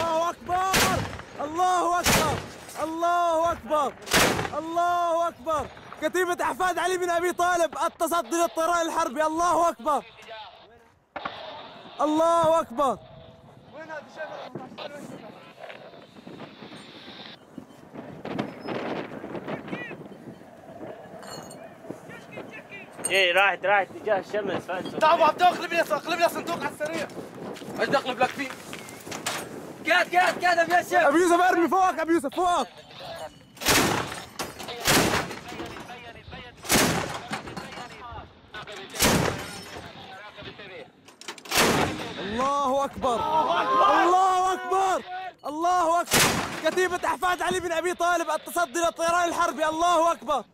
الله أكبر! الله أكبر! الله أكبر! الله أكبر! كتيبة أحفاد علي بن أبي طالب التصدي للطيران الحربي الله أكبر! الله أكبر! إيه راحت راحت اتجاه الشمس تعالوا عبدو اقلب لي اقلب لي صندوق على السريع. إيش اقلب لك فيه؟ قاعد قاعد ابو ياسر ابو يوسف ارمي فوقك ابو يوسف فوقك الله أكبر الله أكبر الله أكبر. كتيبة أحفاد علي بن أبي طالب التصدي للطيران الحربي الله أكبر.